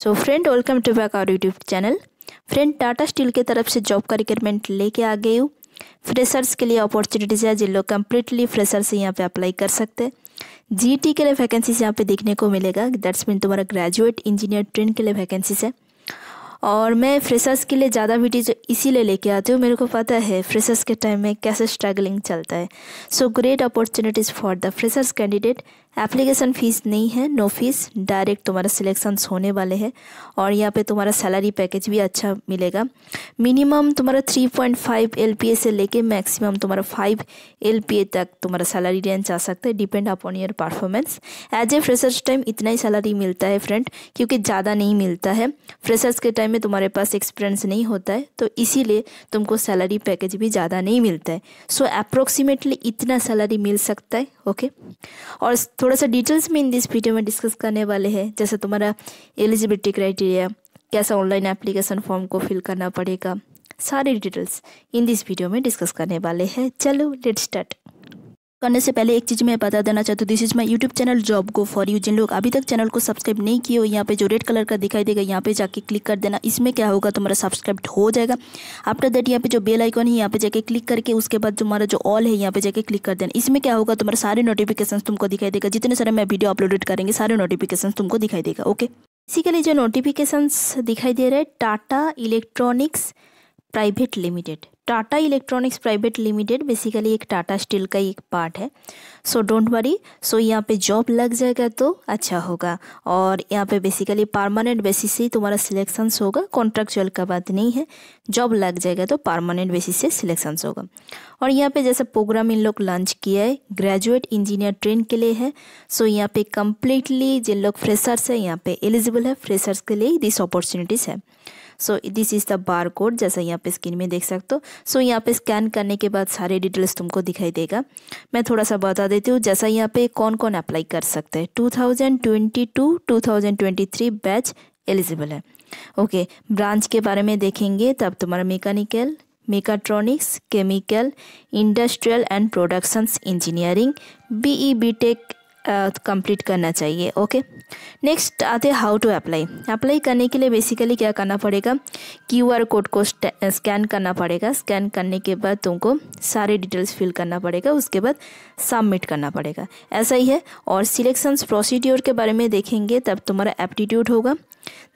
So friend welcome to back our YouTube channel friend Tata steel की तरफ़ से job का रिक्वायरमेंट लेके आ गई हूँ। फ्रेशर्स के लिए अपॉर्चुनिटीज़ है जिन लोग कम्प्लीटली फ्रेशर्स यहाँ पे अप्लाई कर सकते हैं। जीटी के लिए वैकेंसीज यहाँ पे देखने को मिलेगा। दैट्स मीन तुम्हारा ग्रेजुएट इंजीनियर ट्रेन के लिए वैकेंसीज है। और मैं फ्रेशर्स के लिए ज़्यादा वीडियो इसीलिए लेके आती हूँ, मेरे को पता है फ्रेशर्स के टाइम में कैसे स्ट्रगलिंग चलता है। So great opportunities for the freshers candidate application fees नहीं है नो फ़ीस डायरेक्ट तुम्हारा सिलेक्शंस होने वाले हैं और यहाँ पे तुम्हारा सैलरी पैकेज भी अच्छा मिलेगा। मिनिमम तुम्हारा 3.5 एल से लेके मैक्सिमम तुम्हारा 5 एल तक तुम्हारा सैलरी रेंज आ सकता है depend upon your performance as a freshers time इतना ही सैलरी मिलता है फ्रेंड क्योंकि ज़्यादा नहीं मिलता है। फ्रेशर्स के टाइम में तुम्हारे पास एक्सपीरियंस नहीं होता है तो इसीलिए तुमको सैलरी पैकेज भी ज़्यादा नहीं मिलता है। सो so, अप्रोक्सीमेटली इतना सैलरी मिल सकता है ओके okay? और थोड़ा सा डिटेल्स में इन दिस वीडियो में डिस्कस करने वाले हैं जैसे तुम्हारा एलिजिबिलिटी क्राइटेरिया कैसा ऑनलाइन एप्लीकेशन फॉर्म को फिल करना पड़ेगा सारी डिटेल्स इन दिस वीडियो में डिस्कस करने वाले हैं। चलो लेट स्टार्ट करने से पहले एक चीज़ मैं बता देना चाहती हूँ। This is my YouTube channel job go for you जिन लोग अभी तक चैनल को सब्सक्राइब नहीं किए हो, यहाँ पे जो रेड कलर का दिखाई देगा, यहाँ पे जाके क्लिक कर देना। इसमें क्या होगा, तुम्हारा सब्सक्राइब हो जाएगा। आफ्टर दैट यहाँ पे जो बेल आइकन है, यहाँ पे जाके क्लिक करके, उसके बाद तुम्हारा जो ऑल है, यहाँ पे जाके क्लिक कर देना। इसमें क्या होगा, तुम्हारा सारे नोटिफिकेशन तुमको दिखाई देगा। जितने सारे मैं वीडियो अपलोडेड करेंगे, सारे नोटिफिकेशन तुमको दिखाई देगा ओके बेसिकली जो नोटिफिकेशन दिखाई दे रहे Tata electronics private limited Tata electronics private limited basically एक टाटा स्टील का एक पार्ट है। सो डोंट वरी सो यहाँ पे जॉब लग जाएगा तो अच्छा होगा। और यहाँ पे बेसिकली परमानेंट बेसिस से ही तुम्हारा सिलेक्शंस होगा। कॉन्ट्रेक्चुअल का बात नहीं है। जॉब लग जाएगा तो परमानेंट बेसिस से सिलेक्शंस होगा। और यहाँ पे जैसा प्रोग्राम इन लोग लॉन्च किया है ग्रेजुएट इंजीनियर ट्रेन के लिए है। सो यहाँ पे कम्प्लीटली जिन लोग फ्रेशर्स है, यहाँ पे एलिजिबल है फ्रेशर्स के लिए दिस अपॉर्चुनिटीज़ है। So this is the bar code जैसा यहाँ पे स्क्रीन में देख सकते हो। सो यहाँ पे स्कैन करने के बाद सारे डिटेल्स तुमको दिखाई देगा। मैं थोड़ा सा बता देती हूँ, जैसा यहाँ पे कौन कौन अप्लाई कर सकते हैं। 2022 2023 बैच एलिजिबल है। ओके ब्रांच के बारे में देखेंगे, तब तुम्हारा mechanical mechatronics chemical industrial and productions engineering BE BTech complete करना चाहिए ओके नेक्स्ट आते हाउ टू अप्लाई अप्लाई करने के लिए बेसिकली क्या करना पड़ेगा? क्यू आर कोड को स्कैन करना पड़ेगा। स्कैन करने के बाद तुमको सारे डिटेल्स फिल करना पड़ेगा। उसके बाद सबमिट करना पड़ेगा। ऐसा ही है। और सिलेक्शंस प्रोसीड्योर के बारे में देखेंगे, तब तुम्हारा एप्टीट्यूड होगा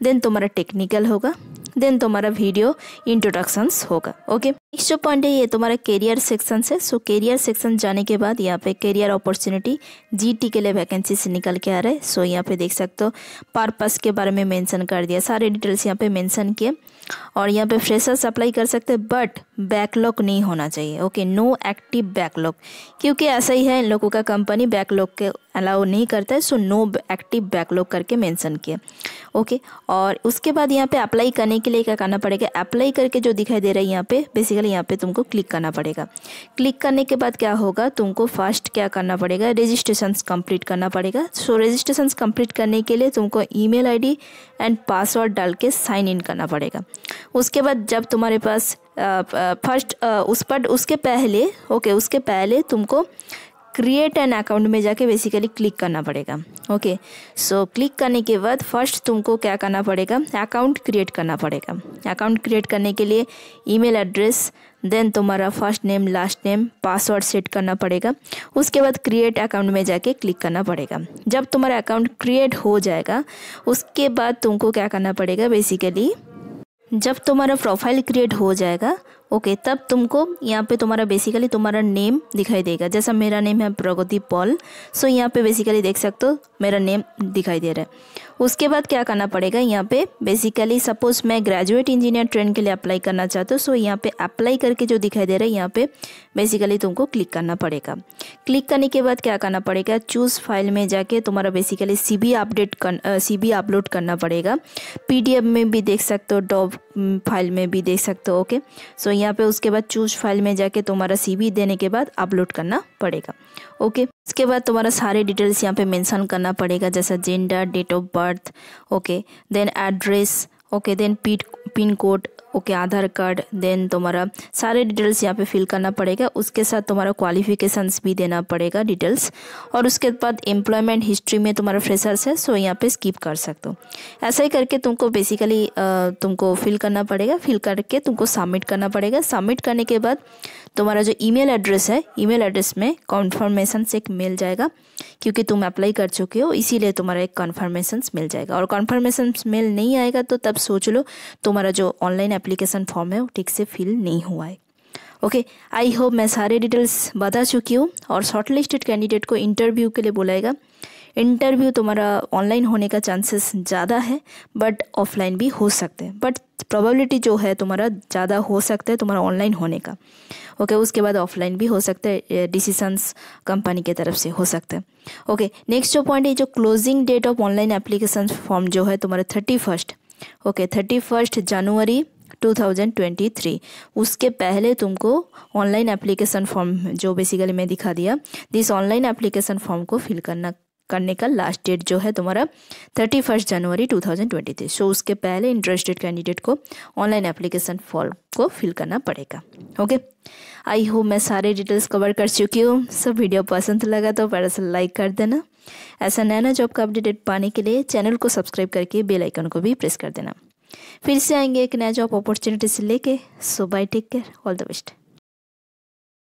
देन तुम्हारा टेक्निकल होगा देन तुम्हारा वीडियो इंट्रोडक्शंस होगा ओके नेक्स्ट जो पॉइंट है ये तुम्हारा करियर सेक्शन से सो करियर सेक्शन जाने के बाद यहाँ पे करियर अपॉर्चुनिटी जीटी के लिए वैकेंसी से निकल के आ रहा है। सो यहाँ पे देख सकते हो पर्पस के बारे में मेंशन कर दिया। सारे डिटेल्स यहाँ पे मेंशन किए। और यहाँ पे फ्रेशर्स अप्लाई कर सकते हैं बट बैकलॉग नहीं होना चाहिए। ओके नो एक्टिव बैकलॉग क्योंकि ऐसा ही है, इन लोगों का कंपनी बैकलॉग के अलाउ नहीं करता है। सो नो एक्टिव बैकलॉग करके मेंशन किया ओके और उसके बाद यहाँ पे अप्लाई करने के लिए क्या करना पड़ेगा? अप्लाई करके जो दिखाई दे रहा है यहाँ पे बेसिकली यहाँ पे तुमको क्लिक करना पड़ेगा। क्लिक करने के बाद क्या होगा? तुमको फ़र्स्ट क्या करना पड़ेगा? रजिस्ट्रेशन कंप्लीट करना पड़ेगा। सो रजिस्ट्रेशन कंप्लीट करने के लिए तुमको ईमेल आईडी एंड पासवर्ड डाल के साइन इन करना पड़ेगा। उसके बाद जब तुम्हारे पास फ़र्स्ट उस पर उसके पहले ओके उसके पहले तुमको क्रिएट एन अकाउंट में जाके बेसिकली क्लिक करना पड़ेगा। ओके सो क्लिक करने के बाद फ़र्स्ट तुमको क्या करना पड़ेगा? अकाउंट क्रिएट करना पड़ेगा। अकाउंट क्रिएट करने के लिए ईमेल एड्रेस देन तुम्हारा first name last name password set करना पड़ेगा। उसके बाद क्रिएट अकाउंट में जाके क्लिक करना पड़ेगा। जब तुम्हारा अकाउंट क्रिएट हो जाएगा, उसके बाद तुमको क्या करना पड़ेगा? बेसिकली जब तुम्हारा प्रोफ़ाइल क्रिएट हो जाएगा ओके तब तुमको यहाँ पे तुम्हारा बेसिकली तुम्हारा नेम दिखाई देगा। जैसा मेरा नेम है प्रगति पॉल सो यहाँ पे बेसिकली देख सकते हो मेरा नेम दिखाई दे रहा है। उसके बाद क्या करना पड़ेगा? यहाँ पे बेसिकली सपोज़ मैं ग्रेजुएट इंजीनियर ट्रेन के लिए अप्लाई करना चाहता हूँ सो यहाँ पे अप्लाई करके जो दिखाई दे रहा है, यहाँ पे बेसिकली तुमको क्लिक करना पड़ेगा। क्लिक करने के बाद क्या करना पड़ेगा? चूज़ फ़ाइल में जाके तुम्हारा बेसिकली सी अपडेट कर सी अपलोड करना पड़ेगा। पीडीएफ में भी देख सकते हो डॉप फ़ाइल में भी देख सकते हो ओके सो यहाँ पे उसके बाद चूज़ फ़ाइल में जाके तुम्हारा सीवी देने के बाद अपलोड करना पड़ेगा। ओके उसके बाद तुम्हारा सारे डिटेल्स यहाँ पे मेंशन करना पड़ेगा, जैसा gender date of birth okay then address okay then pin code okay, Aadhaar card then तुम्हारा सारे डिटेल्स यहाँ पे फिल करना पड़ेगा। उसके साथ तुम्हारा क्वालिफिकेशंस भी देना पड़ेगा डिटेल्स और उसके बाद एम्प्लॉयमेंट हिस्ट्री में तुम्हारा फ्रेशर्स है सो यहाँ पे स्किप कर सकते हो। ऐसा ही करके तुमको बेसिकली तुमको फिल करना पड़ेगा। फिल करके तुमको सबमिट करना पड़ेगा। सबमिट करने के बाद तुम्हारा जो ईमेल एड्रेस है ईमेल एड्रेस में कॉन्फर्मेशन से एक मिल जाएगा, क्योंकि तुम अप्लाई कर चुके हो, इसीलिए तुम्हारा एक कन्फर्मेशन मिल जाएगा। और कन्फर्मेशन मेल नहीं आएगा तो तब सोच लो, तुम्हारा जो ऑनलाइन एप्लीकेशन फॉर्म है वो ठीक से फिल नहीं हुआ है। ओके आई होप मैं सारे डिटेल्स बता चुकी हूँ और शॉर्टलिस्टेड कैंडिडेट को इंटरव्यू के लिए बुलाएगा। इंटरव्यू तुम्हारा ऑनलाइन होने का चांसेस ज़्यादा है बट ऑफलाइन भी हो सकते हैं। बट प्रोबेबिलिटी जो है तुम्हारा ज़्यादा हो सकता है तुम्हारा ऑनलाइन होने का। ओके okay, उसके बाद ऑफलाइन भी हो सकता है डिसीजंस कंपनी के तरफ़ से हो सकता है। ओके नेक्स्ट जो पॉइंट है जो closing date of online application form जो है तुम्हारा thirty first okay thirty first January 2023 उसके पहले तुमको ऑनलाइन एप्लीकेशन फॉर्म जो बेसिकली मैं दिखा दिया दिस ऑनलाइन एप्लीकेशन फॉर्म को फिल करना, करने का लास्ट डेट जो है तुम्हारा thirty first January two thousand twenty three so उसके पहले इंटरेस्टेड कैंडिडेट को ऑनलाइन एप्लीकेशन फॉर्म को फिल करना पड़ेगा। ओके आई होप मैं सारे डिटेल्स कवर कर चुकी हूँ। सब वीडियो पसंद लगा तो सा लाइक कर देना। ऐसा नया नया जॉब का अपडेट पाने के लिए चैनल को सब्सक्राइब करके बेल आइकन को भी प्रेस कर देना। फिर से आएँगे एक नया जॉब अपॉर्चुनिटी से लेके। So bye take care all the best